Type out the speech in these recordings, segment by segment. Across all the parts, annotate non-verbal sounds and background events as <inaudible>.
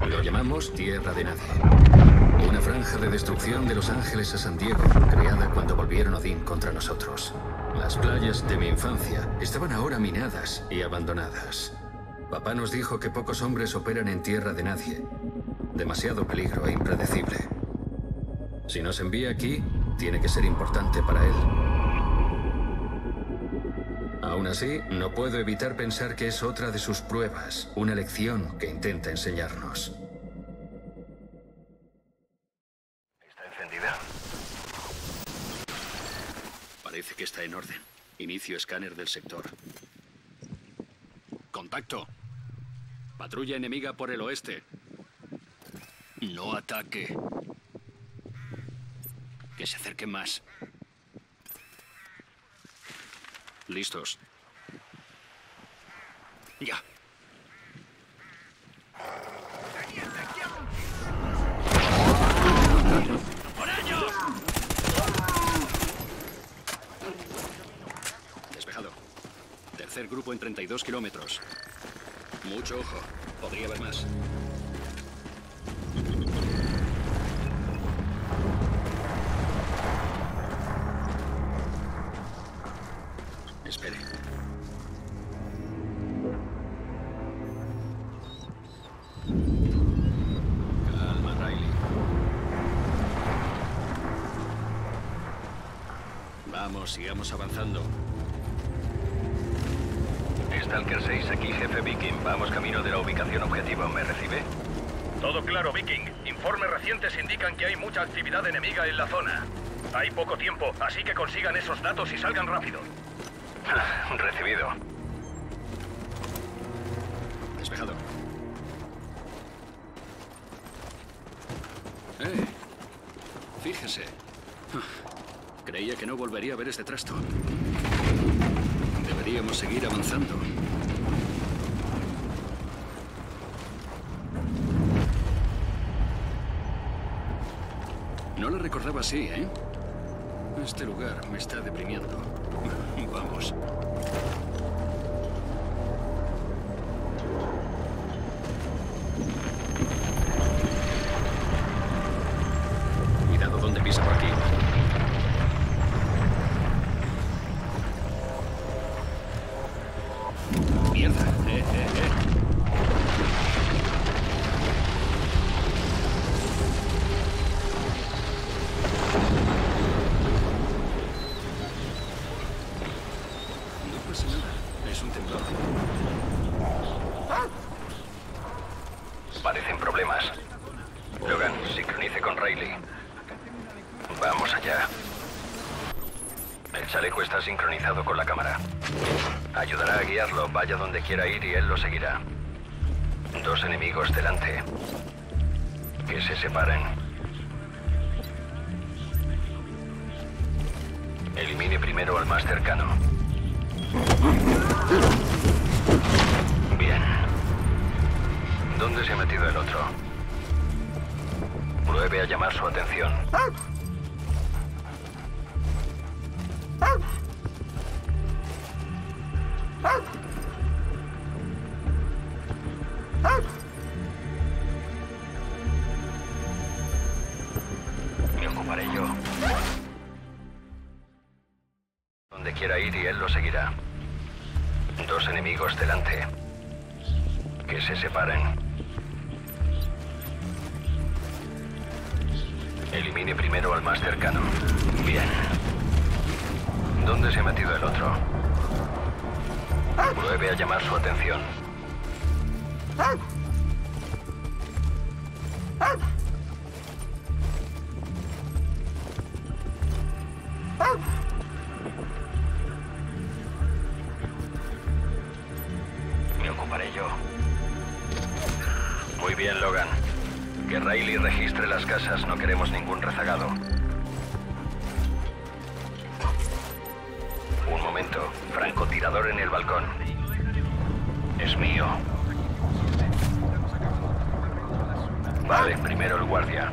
Lo llamamos Tierra de Nadie. Una franja de destrucción de Los Ángeles a San Diego, creada cuando volvieron Odín contra nosotros. Las playas de mi infancia estaban ahora minadas y abandonadas. Papá nos dijo que pocos hombres operan en Tierra de Nadie. Demasiado peligro e impredecible. Si nos envía aquí, tiene que ser importante para él. Aún así, no puedo evitar pensar que es otra de sus pruebas, una lección que intenta enseñarnos. ¿Está encendida? Parece que está en orden. Inicio escáner del sector. Contacto. Patrulla enemiga por el oeste. No ataque. Que se acerquen más. Listos. Ya. Despejado. Tercer grupo en 32 kilómetros. Mucho ojo. Podría haber más. Vamos, sigamos avanzando. Stalker 6, aquí jefe Viking. Vamos camino de la ubicación objetivo. ¿Me recibe? Todo claro, Viking. Informes recientes indican que hay mucha actividad enemiga en la zona. Hay poco tiempo, así que consigan esos datos y salgan rápido. <laughs> Recibido. Despejado. Eh, fíjese. Creía que no volvería a ver este trasto. Deberíamos seguir avanzando. No lo recordaba así, ¿eh? Este lugar me está deprimiendo. <laughs> Vamos. El chaleco está sincronizado con la cámara. Ayudará a guiarlo, vaya donde quiera ir y él lo seguirá. Dos enemigos delante. Que se separen. Elimine primero al más cercano. Bien. ¿Dónde se ha metido el otro? Pruebe a llamar su atención. Ir y él lo seguirá. Dos enemigos delante. Que se separen. Elimine primero al más cercano. Bien. ¿Dónde se ha metido el otro? Pruebe a llamar su atención. En el balcón. Es mío. Vale, primero el guardia.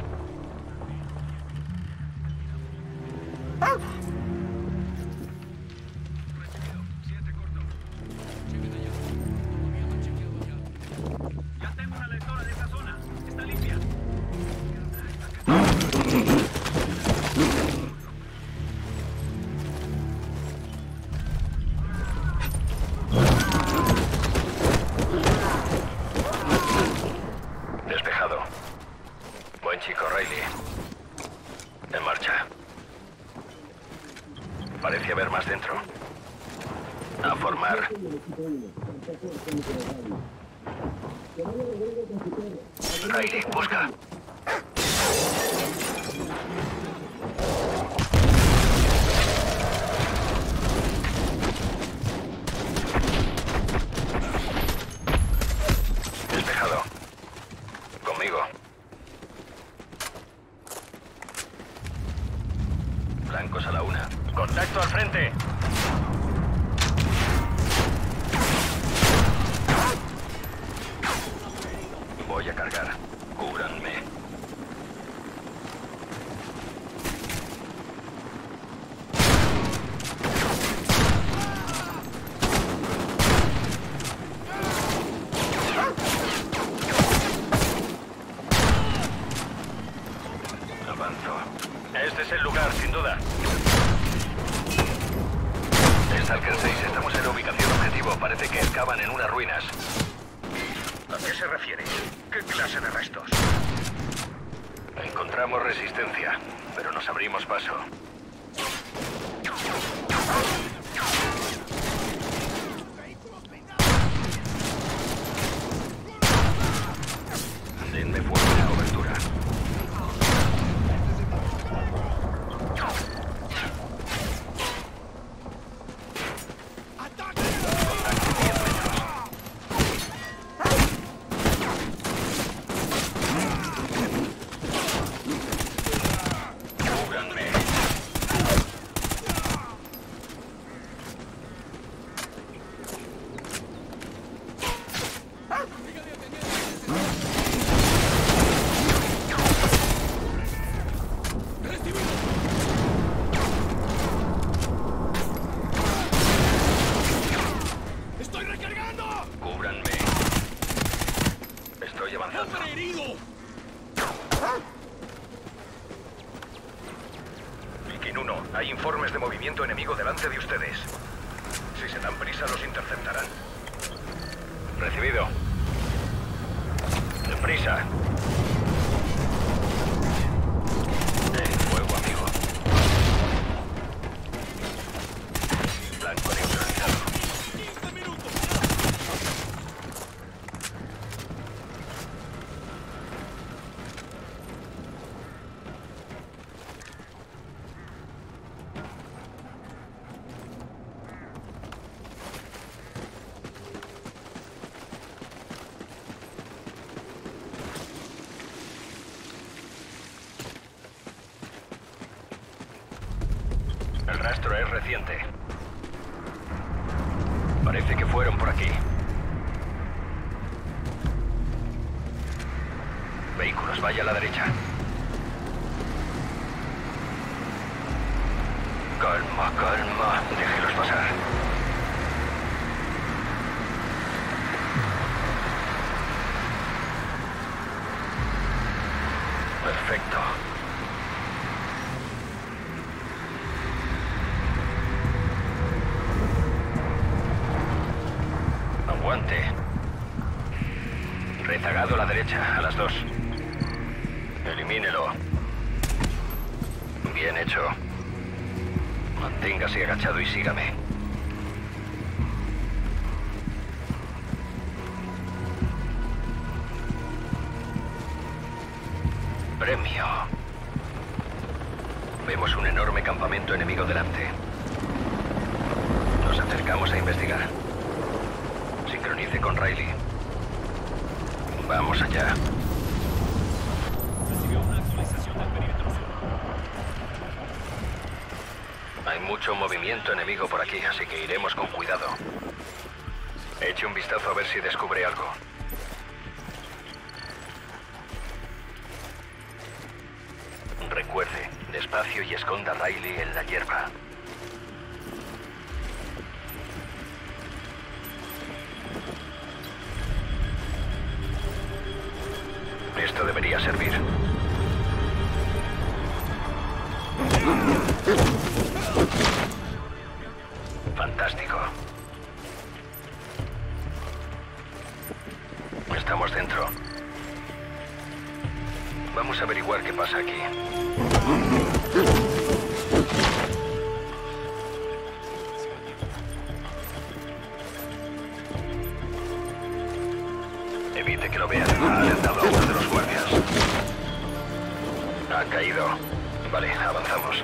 Conmigo. Blancos a la una. Contacto al frente. Voy a cargar. Cúbranme. Avanzo. Este es el lugar, sin duda. Stalker 6, estamos en la ubicación objetivo. Parece que excavan en unas ruinas. ¿A qué se refiere? ¿Qué clase de restos? Encontramos resistencia, pero nos abrimos paso. Denme fuego de cobertura. Contacto 10 metros. Cúbranme. ¡Estoy recargando! Cúbranme. Estoy avanzando. ¡Hombre herido! Viking 1, hay informes de movimiento enemigo delante de ustedes. Si se dan prisa, los interceptarán. Recibido. Deprisa. Eh, fuego, amigo. Blanco neutralizado. 15 minutos. El rastro es reciente. Parece que fueron por aquí. Vehículos, vaya a la derecha. Calma, calma. Déjelos pasar. Perfecto. Aguante. Rezagado a la derecha, a las dos. Elimínelo. Bien hecho. Manténgase agachado y sígame. Premio. Vemos un enorme campamento enemigo delante. Nos acercamos a investigar. Sincronice con Riley. Vamos allá. Recibió una actualización del perímetro sur. Hay mucho movimiento enemigo por aquí, así que iremos con cuidado. Eche un vistazo a ver si descubre algo. Recuerde, despacio y esconda a Riley en la hierba. Evite que lo vean. Ha alertado a uno de los guardias. Ha caído. Vale, avanzamos.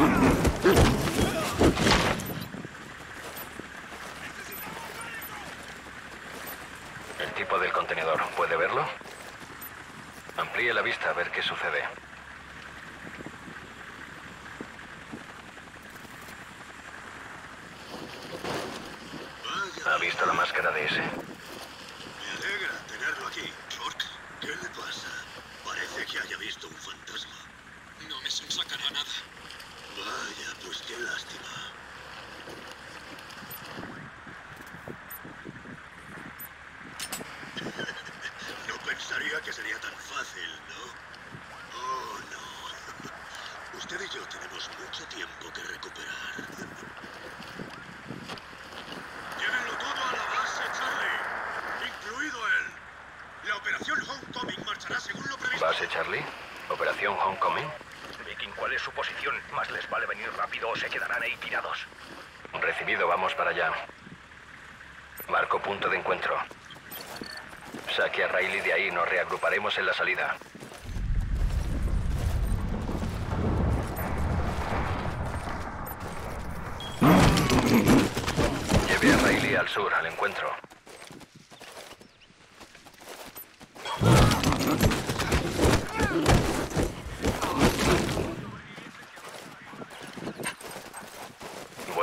El tipo del contenedor, ¿puede verlo? Amplíe la vista a ver qué sucede. ¿Ha visto la máscara de ese? Me alegra tenerlo aquí. Rourke, ¿qué le pasa? Parece que haya visto un fantasma. No me sonsacará nada. Vaya, pues qué lástima. <laughs> No pensaría que sería tan fácil, ¿no? Oh, no. <laughs> Usted y yo tenemos mucho tiempo que recuperar. Llévenlo todo a la base, Charlie. Incluido él. La operación Homecoming marchará según lo previsto. ¿Base Charlie? ¿Operación Homecoming? Viking, ¿cuál es su posición? Más les vale venir rápido o se quedarán ahí tirados. Recibido, vamos para allá. Marco punto de encuentro. Saque a Riley de ahí, nos reagruparemos en la salida. Lleve a Riley al sur, al encuentro.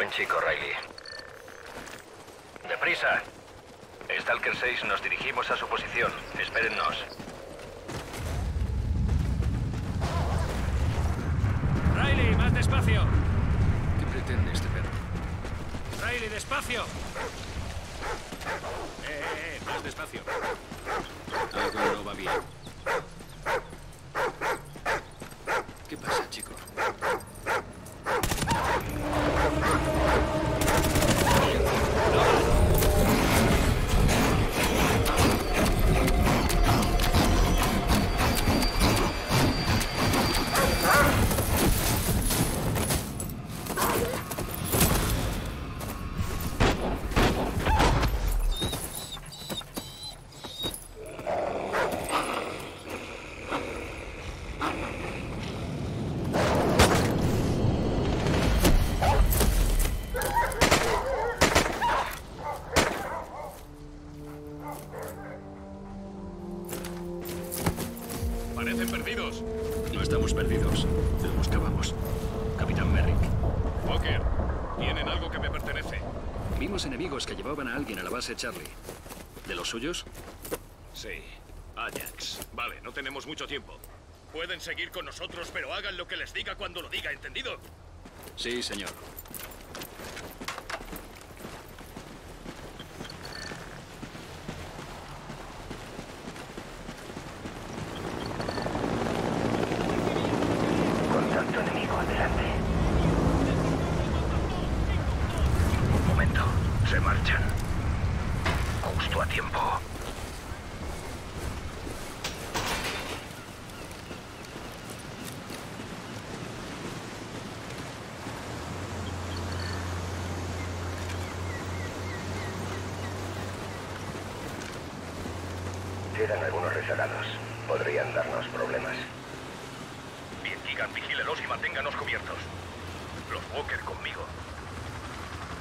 Buen chico, Riley. ¡Deprisa! Stalker 6, nos dirigimos a su posición. Espérennos. Riley, más despacio. ¿Qué pretende este perro? Riley, despacio. Eh, eh, eh, más despacio. Algo no va bien. Enemigos que llevaban a alguien a la base Charlie. ¿De los suyos? Sí, Ajax. Vale, no tenemos mucho tiempo. Pueden seguir con nosotros, pero hagan lo que les diga cuando lo diga, ¿entendido? Sí, señor. Contacto enemigo, adelante. Un momento, se marchan. Justo a tiempo. Quedan algunos rezagados. Podrían darnos problemas. Bien, Keegan, vigílelos y manténganos cubiertos. Los Walker conmigo.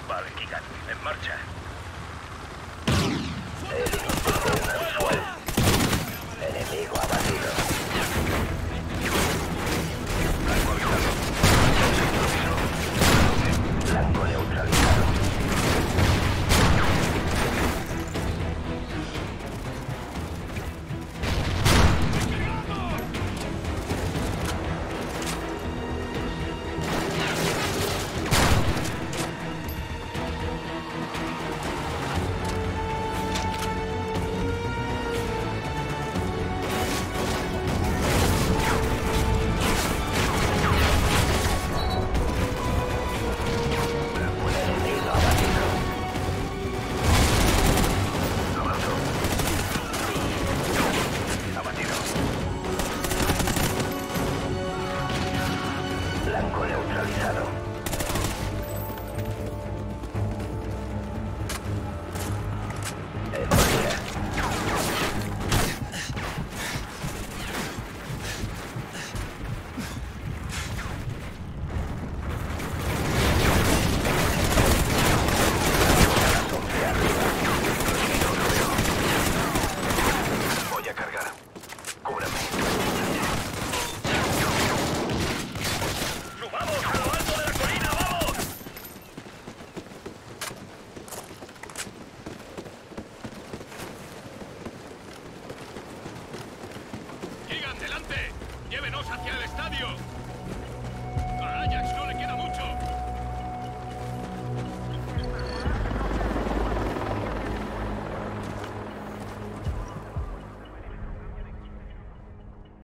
Vale, Keegan, en marcha.